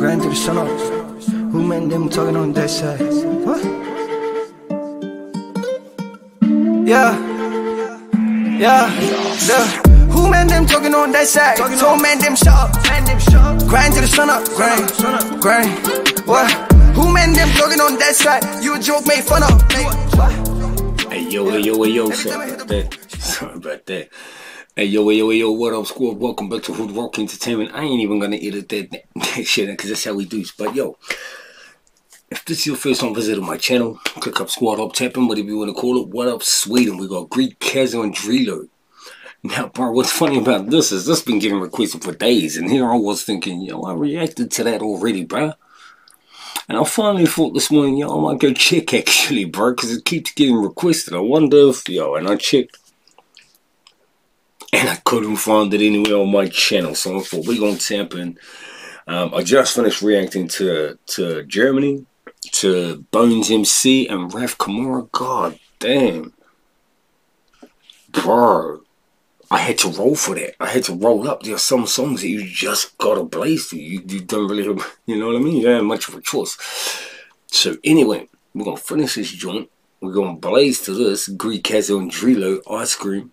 the sun. Who man them talking on that side? What? Yeah, yeah, yeah. Who man them talking on that side? So man them shut up. Grind to the sun up. Grind, grind. What? Who man them talking on that side? You a joke made fun of. What? Hey yo, hey yo, hey yo, sorry about that. Uh, sorry about that. Uh, Hey yo, hey yo, yo, what up, squad? Welcome back to HoodRok Entertainment. I ain't even gonna edit that, shit because that's how we do. But yo, if this is your first time visiting my channel, click up squad up tapping, whatever you want to call it. What up, Sweden? We got Greekazo and Dree Low. Now, bro, what's funny about this is this been getting requested for days, and here I was thinking, yo, I reacted to that already, bro. And I finally thought this morning, yo, I might go check actually, bro, because it keeps getting requested. I wonder if, yo, and I checked. And I couldn't find it anywhere on my channel, so I thought we're to tap in. Um, I just finished reacting to to Germany, to Bonez MC, and RAF Camora. God damn. Bro, I had to roll for that. I had to roll up. There are some songs that you just gotta blaze to. You, you don't really have, you know what I mean? You don't have much of a choice. So anyway, we're gonna finish this joint. We're gonna blaze to this Greekazo and Dree Low Ice Cream.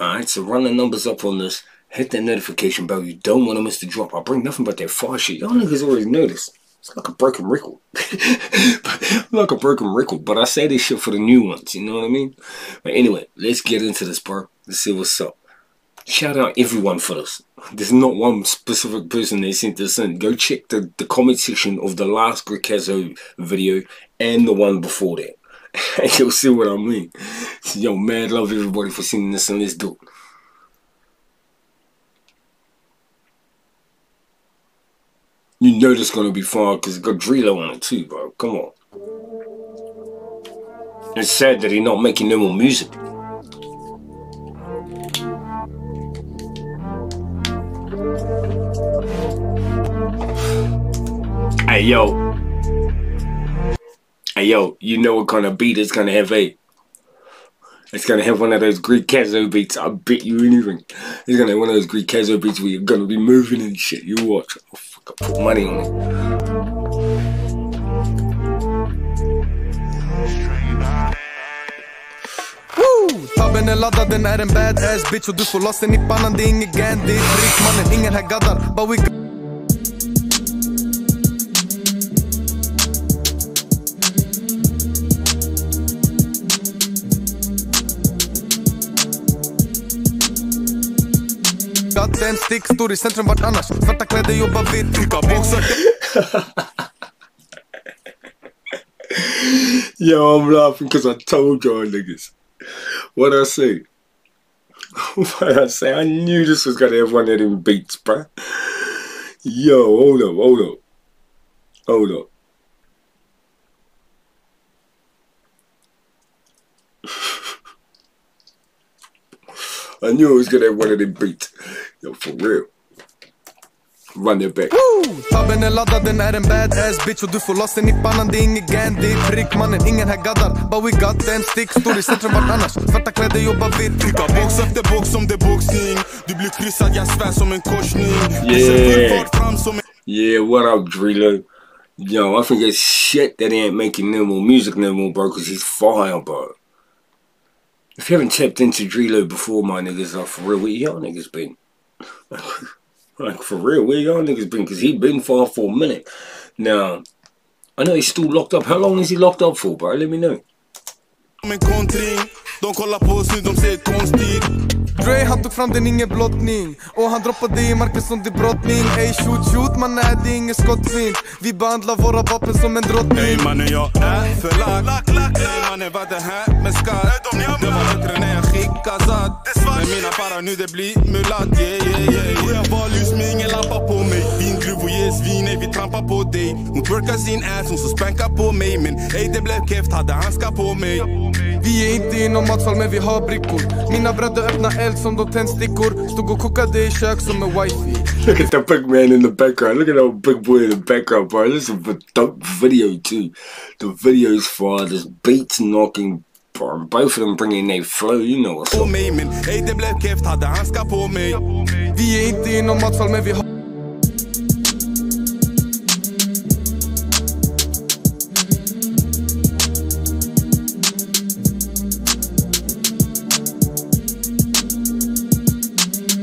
Alright, so run the numbers up on this. Hit that notification bell. You don't want to miss the drop. I bring nothing but that far shit. Y'all niggas already noticed. It's like a broken record. like a broken record. But I say this shit for the new ones. You know what I mean? But anyway, let's get into this, bro. Let's see what's up. Shout out everyone for this. There's not one specific person they sent this in. Go check the, the comment section of the last Greekazo video and the one before that. You'll see what I mean. Yo, mad love everybody for sending this and let's do. You know this gonna be fun because it on it too, bro. Come on. It's sad that he's not making no more music. Hey yo. Hey yo, you know what kind of beat it's gonna have, eh? It's gonna have one of those Greekazo beats, I bet you anything. It's gonna have one of those Greekazo beats where you're gonna be moving and shit. You watch. Oh, fuck, I put money on it. Tabben är laddad, den är en badass bitch Och du får loss den i pannan, det är inget gan Det är freak mannen, ingen här gaddar But we got en stick, stor i centrum vart annars Svarta kläder, jobbar vitt, trycka boxar Yo, I'm laughing because I told y'all niggas. What I say? What I say? I knew this was gonna have one of them beats, bruh. Yo, hold up, hold up. Hold up. I knew it was gonna have one of them beats. Yo, for real. Run it back. Är laddad, den är en badass bitch Och du får loss den i pannan, det är inget gan Det är mannen, ingen här gaddar But we got en stick, stor i centrum vart annars Svarta kläder, jobbar vitt Trycka box efter box som det er är boxning Du blir kryssad, jag svär som en korsning Yeah. full fart fram Yeah, what up, Dree Low? Yo, I think it's shit that he ain't making no more music no more, bro, because he's fire, bro. If you haven't tapped into Dree Low before, my niggas, like, for real, where y'all niggas been? like, for real, where y'all niggas been? Because he been far for a minute. Now, I know he's still locked up. How long is he locked up for, bro? Let me know. Dre han tog fram den, ingen blottning Och han droppade i marken som det brottning. Ey shoot shoot man nej det är ingen skottfint Vi behandlar våra vapen som en Ey drottning mannen jag är för lack Ey mannen vad det här med skatt? Det var bättre när jag gick Azad Men mina para nu det blir mulat yeah yeah yeah. Och jag var lus med ingen lampa på mig. Vingruv och ge svin, ey vi trampar på dig Hon twerkar sin ass, hon så spankar på mig Men ey det blev keft, hade handskar på mig Vi är inte inom matsal men vi har brickor Mina bröder öppnar eld som de tändstickor Stod och kokade i kök som en wifi Look at the big man in the background. Look at that big boy in the background, bro. This is a dope video, too. The video's fire. There's beats knocking, bro. Both of them bringing their flow. You know what's på up. mig Men ey det blev keft, hade handskar på mig Vi är inte inom matsal men vi har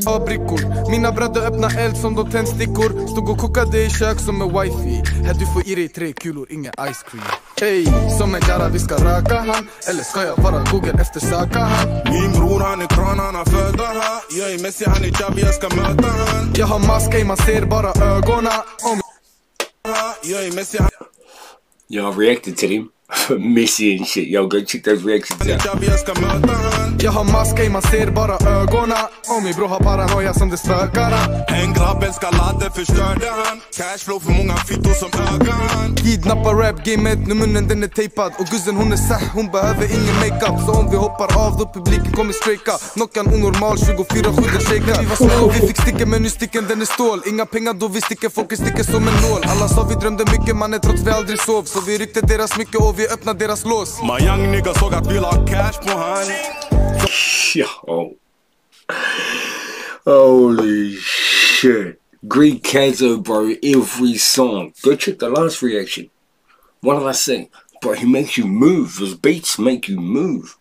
var brickor Mina bröder öppna eld som de tändstickor Stod och kokade i kök som en wifi. Här du får i dig tre kulor, ingen ice cream. Ey, som en jara vi ska röka han. Eller ska jag bara google efter söka han? Min bror han är kran, han har föda här. Jag är Messi, han är Xavi, jag ska möta han. Jag har mask, ey man ser bara ögonen. Om Jag är Messi, han Y'all reacted to them for Missy and shit. Yo, go check those reactions out. Jag har mask, ey man ser bara ögonen. Och min bror har paranoia som det spökar han. En grabb älskar ladde, förstörde han Cashflow för många fittor som ögar han Kidnappar rap-gamet, nu munnen den är tejpad Och guzzen hon är säh. hon behöver ingen makeup. Så om vi hoppar av då publiken kommer strejka. Knockan onormal, 24-7 den shakar Vi var små, vi fick sticken men nu sticken den är stål. Inga pengar då vi sticker, folket sticker som en nål. Alla sa vi drömde mycket mannen trots vi aldrig sov. Så vi ryckte deras mycket och vi öppnade deras lås My young nigga såg att vi la cash på han Yo. Holy shit. Greekazo, bro, every song. Go check the last reaction. What did I say? Bro, he makes you move. Those beats make you move.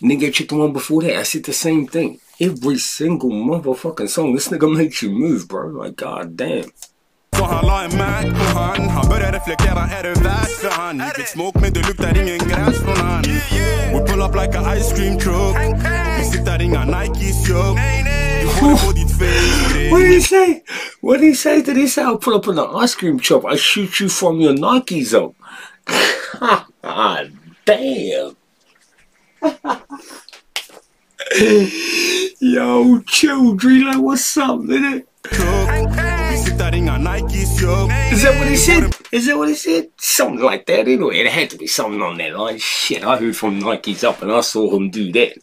And then go check the one before that. I said the same thing. Every single motherfucking song. This nigga makes you move, bro. Like, god damn. Så han la en Mac på han Han började reflektera, är det värt för han? You smoke men det luktar ingen gräs från han We pull up like a ice cream truck Vi sitter inga Nikes yo Du får det på ditt face What did he say? What did he say? Did he say I'll pull up on the ice cream shop? I shoot you from your Nike zone. ah, damn. Yo, chill, Dree Low. What's up, nigga? Is that what he said? Is that what he said? Something like that, anyway. It had to be something on that line. Shit, I heard from Nike's up and I saw him do that.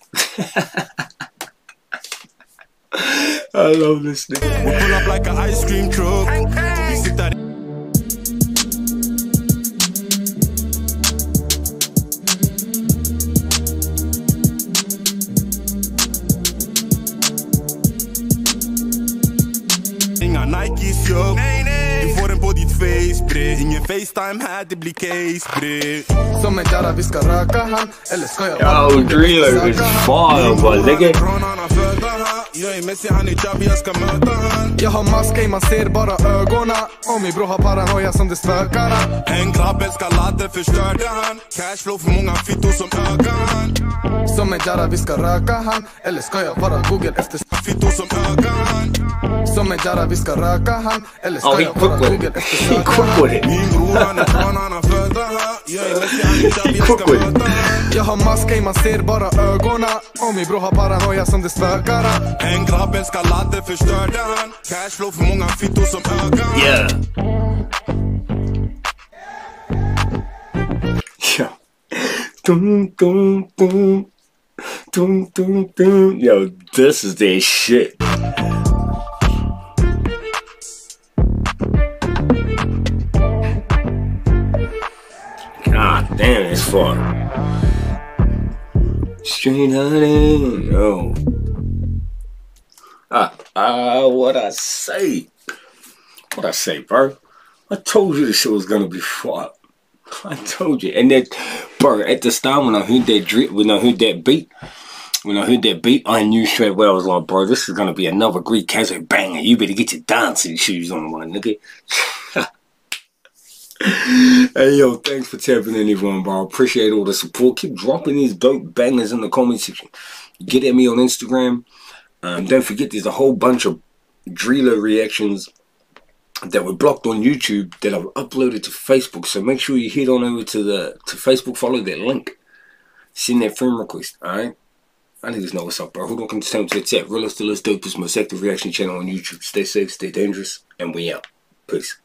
I love this nigga. We pull up like a ice cream truck vi ska röka han Eller ska jag bara Yo, google Dree Low efter is söka han? fire, but nigga. Jag är Messi, han är Xavi, jag ska möta han. Jag har mask, ey man ser bara ögonen. Och min bror har paranoia som det spökar han. En grabb älskar ladde, förstörde han. Cashflow för många fittor som ögar han. Som en jara vi ska röka han. Eller ska jag bara google efter Fittor som ögar han. Som en jara vi ska röka han. Eller ska jag bara google efter quick han? Min bror han är från han har föda här Jag är Messi, han är Xavi, jag ska Quick with it. möta han Jag har mask, ey man ser bara ögonen Och min bror har paranoia som det spökar han. En grabb älskar ladde, förstörde han Cashflow för många fittor som ögar han Yeah. Yo. Dum, dum, dum. Dum, dum, dum. Yo, this is their shit. Damn, it's fun. Straight out in, yo. Ah, ah, what I say? What I say, bro? I told you this shit was gonna be fun. I told you. And then, bro, at the start when I heard that drip, when I heard that beat, when I heard that beat, I knew straight away. I was like, bro, this is gonna be another Greekazo banger. You better get your dancing shoes on, my nigga. hey yo, thanks for tapping in, everyone, bro. Appreciate all the support. Keep dropping these dope bangers in the comment section. Get at me on Instagram. Um, don't forget, there's a whole bunch of Driller reactions that were blocked on YouTube that I've uploaded to Facebook. So make sure you head on over to the to Facebook, follow that link, send that friend request. All right. I niggas know what's up, bro. Who don't come to town to the tech? Realest, the most dopest, most active reaction channel on YouTube. Stay safe, stay dangerous, and we out. Peace.